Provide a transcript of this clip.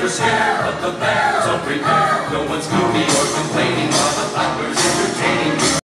Take your scare of the bear, so prepare. No one's gloomy or complaining while the thunder